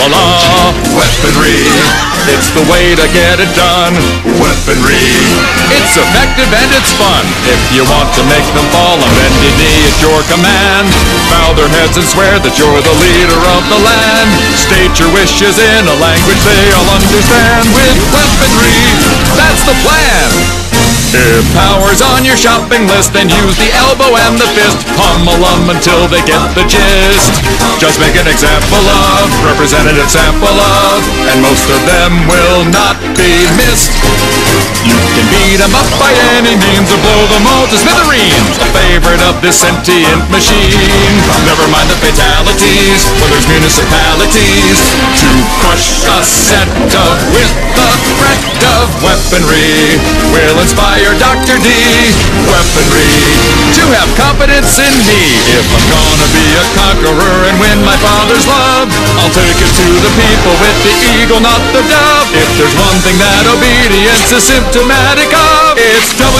la la. Weaponry, it's the way to get it done. Weaponry, it's effective and it's fun. If you want to make them fall on bended knee at your command, bow their heads and swear that you're the leader of the land. State your wishes in a language they all understand. With weaponry, that's the plan. If power's on your shopping list, then use the elbow and the fist. Pummel 'em until they get the gist. Just make an example of, representative sample of, and most of them will not be missed. You can beat 'em up by any means or blow them all to smithereens. A favorite of this sentient machine. Never mind the fatalities, when there's municipalities weaponry will inspire Dr. D. Weaponry to have confidence in me. If I'm gonna be a conqueror and win my father's love, I'll take it to the people with the eagle, not the dove. If there's one thing that obedience is symptomatic of, it's W